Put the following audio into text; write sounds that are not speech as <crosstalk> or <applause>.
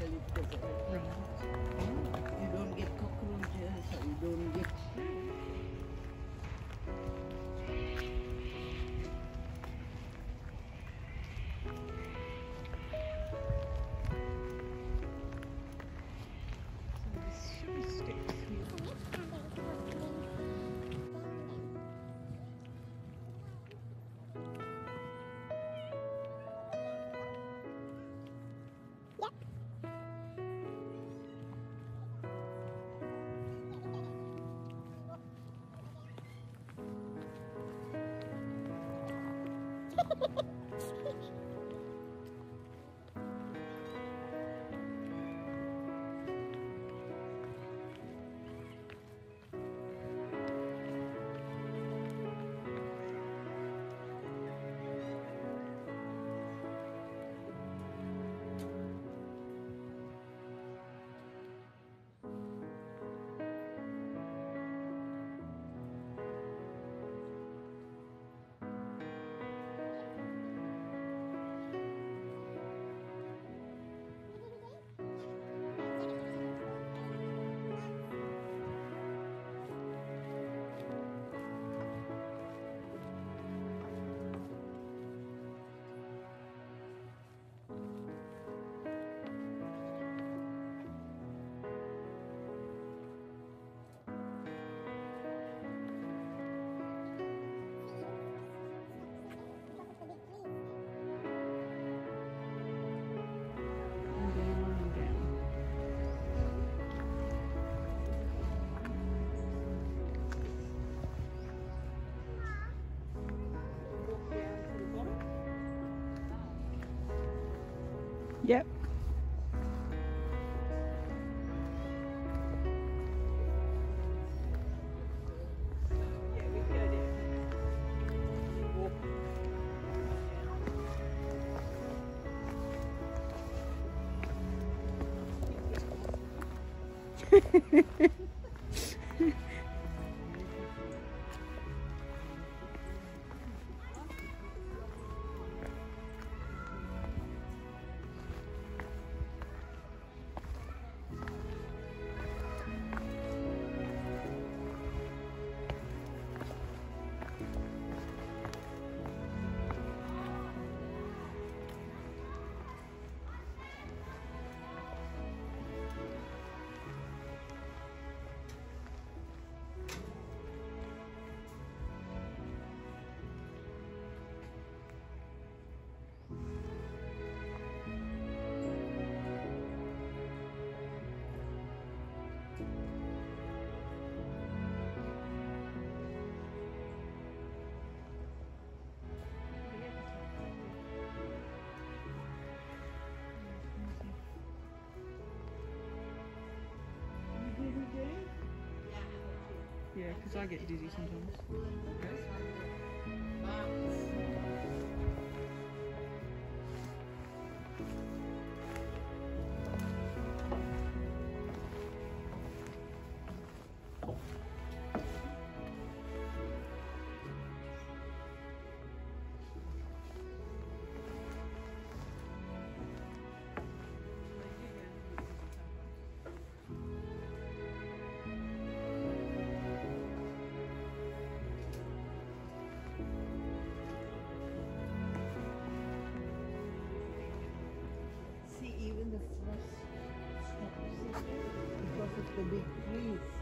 eucalyptus すいません。Yep. <laughs> Because I get dizzy sometimes. The frost stops